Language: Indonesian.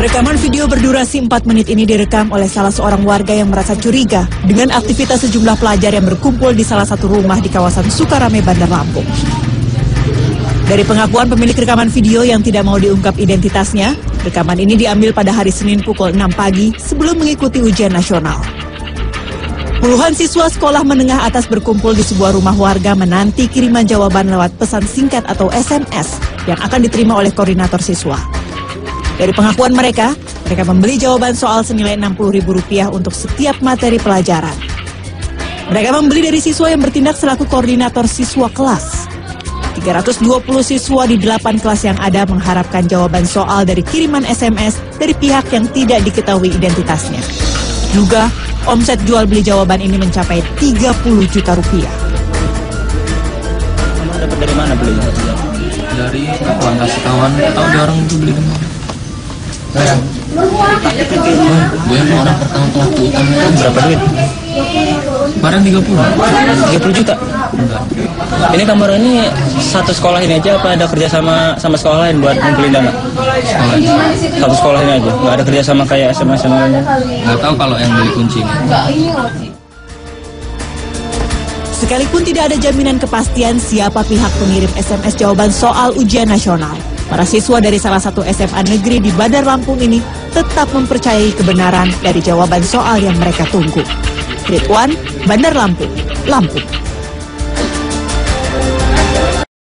Rekaman video berdurasi 4 menit ini direkam oleh salah seorang warga yang merasa curiga dengan aktivitas sejumlah pelajar yang berkumpul di salah satu rumah di kawasan Sukarame, Bandar Lampung. Dari pengakuan pemilik rekaman video yang tidak mau diungkap identitasnya, rekaman ini diambil pada hari Senin pukul 6 pagi sebelum mengikuti ujian nasional. Puluhan siswa sekolah menengah atas berkumpul di sebuah rumah warga menanti kiriman jawaban lewat pesan singkat atau SMS yang akan diterima oleh koordinator siswa. Dari pengakuan mereka, mereka membeli jawaban soal senilai Rp60.000 untuk setiap materi pelajaran. Mereka membeli dari siswa yang bertindak selaku koordinator siswa kelas. 320 siswa di 8 kelas yang ada mengharapkan jawaban soal dari kiriman SMS dari pihak yang tidak diketahui identitasnya. Juga, omset jual beli jawaban ini mencapai 30 juta rupiah. Kamu dapat dari mana belinya? dari kawan kasih kawan tahu dia orang itu beli saya gue orang pertama pelaku utama Berapa duit? barang 30 30 juta? enggak Ini kamu ini satu sekolah ini aja apa ada kerja sama sama sekolah lain buat ngumpulin dana? sekolah Satu sekolah ini aja, nggak ada kerja sama kayak SMS yang lainnya. nggak tahu kalau yang beli kunci Sekalipun tidak ada jaminan kepastian siapa pihak pengirim SMS jawaban soal ujian nasional, para siswa dari salah satu SMA negeri di Bandar Lampung ini tetap mempercayai kebenaran dari jawaban soal yang mereka tunggu. Ridwan, Bandar Lampung, Lampung.